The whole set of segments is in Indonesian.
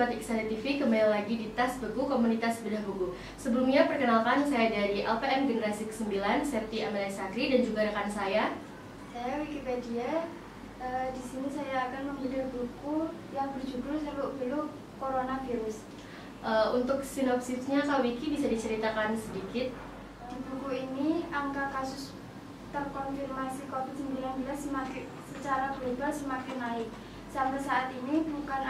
Sobat Iksani TV, kembali lagi di Tas Buku Komunitas Bedah Buku Sebelumnya perkenalkan saya dari LPM Generasi ke-9 Septi Amelia Sakri dan juga rekan saya Saya Wikipedia. Eh, di sini saya akan membedah buku yang berjudul Seluk Beluk Coronavirus. Eh, Untuk sinopsisnya Kak Wiki bisa diceritakan sedikit Di buku ini angka kasus terkonfirmasi COVID-19 semakin secara global semakin naik. Sampai saat ini bukan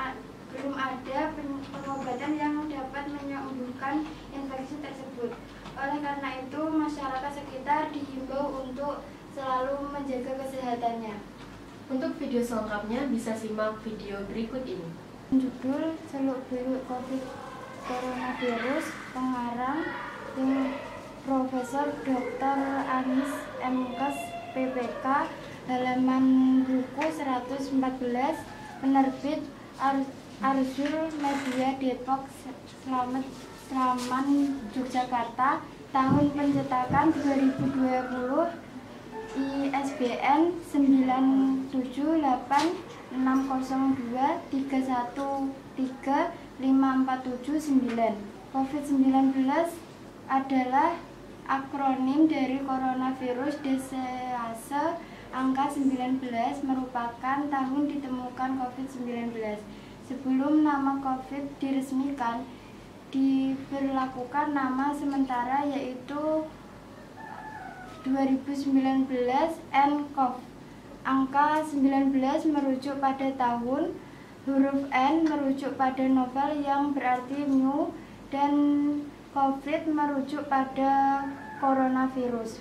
belum ada pen- pengobatan yang dapat menyembuhkan infeksi tersebut. Oleh karena itu, masyarakat sekitar dihimbau untuk selalu menjaga kesehatannya. Untuk video selengkapnya bisa simak video berikut ini Judul Seluk Beluk Covid Coronavirus Pengarang tim Profesor Dr. Anis Mkes PPK halaman buku 114 penerbit Ar Arzul Media Depok Selamat Selaman Yogyakarta tahun pencetakan 2020 ISBN 9780602313547 COVID-19 adalah akronim dari coronavirus disease angka 19 merupakan tahun ditemukan COVID-19. Sebelum nama COVID diresmikan, diberlakukan nama sementara yaitu 2019 nCoV. Angka 19 merujuk pada tahun, huruf N merujuk pada novel yang berarti new, dan COVID merujuk pada coronavirus.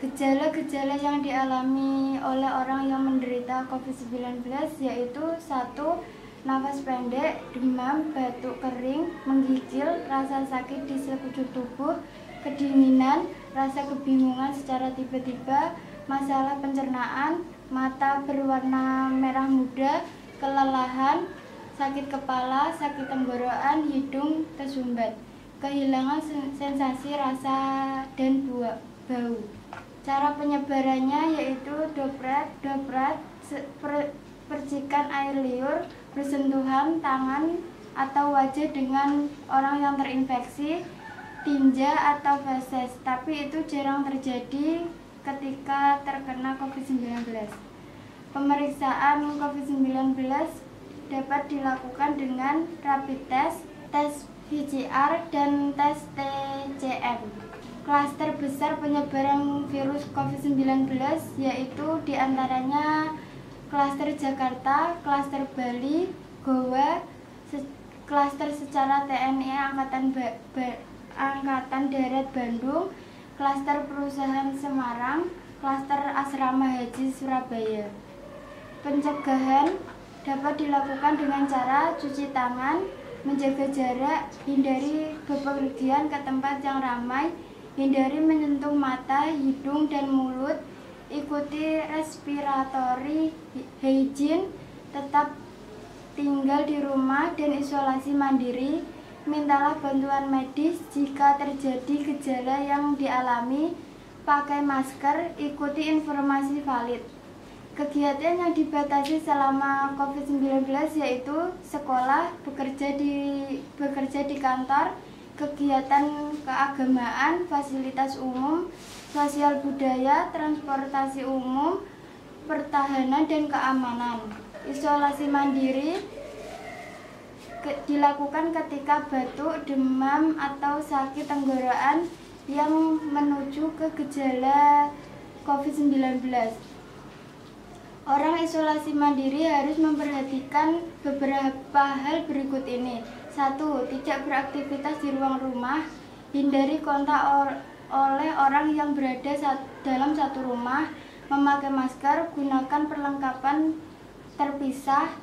Gejala-gejala yang dialami oleh orang yang menderita COVID-19 yaitu satu Nafas pendek, demam, batuk kering, menggigil, rasa sakit di sekujur tubuh, kedinginan, rasa kebingungan secara tiba-tiba, masalah pencernaan, mata berwarna merah muda, kelelahan, sakit kepala, sakit tenggorokan, hidung tersumbat, kehilangan sen- sensasi rasa dan bua- bau. Cara penyebarannya yaitu se- per- percikan air liur, bersentuhan tangan atau wajah dengan orang yang terinfeksi, tinja atau feses, tapi itu jarang terjadi ketika terkena COVID-19. Pemeriksaan COVID-19 dapat dilakukan dengan rapid test, tes PCR, dan tes TCM. Klaster besar penyebaran virus COVID-19 yaitu di antaranya klaster Jakarta, klaster Bali, Goa, se- klaster secara TNI Angkatan Ba- Ba- Angkatan Darat Bandung, klaster perusahaan Semarang, klaster asrama haji Surabaya. Pencegahan dapat dilakukan dengan cara cuci tangan, menjaga jarak, hindari bepergian ke tempat yang ramai, hindari menyentuh mata, hidung, dan mulut, ikuti respiratory hygiene, tetap tinggal di rumah dan isolasi mandiri, mintalah bantuan medis jika terjadi gejala yang dialami, pakai masker, ikuti informasi valid. Kegiatan yang dibatasi selama COVID-19 yaitu sekolah, bekerja di bekerja di kantor, kegiatan keagamaan, fasilitas umum, sosial budaya, transportasi umum, pertahanan dan keamanan. Isolasi mandiri ke- dilakukan ketika batuk, demam atau sakit tenggorokan yang menuju ke gejala COVID-19. Orang isolasi mandiri harus memperhatikan beberapa hal berikut ini. Satu, tidak beraktivitas di ruang rumah, hindari kontak or- oleh orang yang berada sat- dalam satu rumah, memakai masker, gunakan perlengkapan terpisah,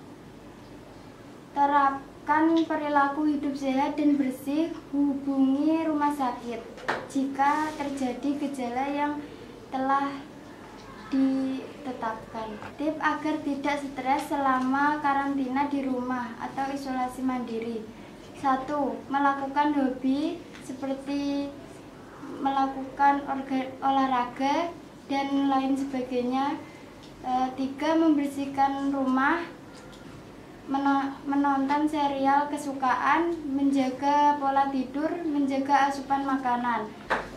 terapkan perilaku hidup sehat dan bersih, hubungi rumah sakit. Jika terjadi gejala yang telah ditetapkan. Tip agar tidak stres selama karantina di rumah atau isolasi mandiri. Satu, melakukan hobi seperti melakukan orga- olahraga dan lain sebagainya. E, tiga, membersihkan rumah meno- menonton serial kesukaan, menjaga pola tidur, menjaga asupan makanan.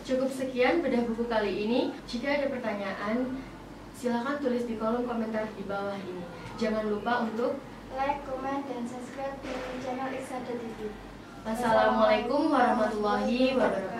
Cukup sekian bedah buku kali ini. Jika ada pertanyaan, silakan tulis di kolom komentar di bawah ini. Jangan lupa untuk Like, comment, dan subscribe di channel Iksada TV. Wassalamualaikum warahmatullahi wabarakatuh.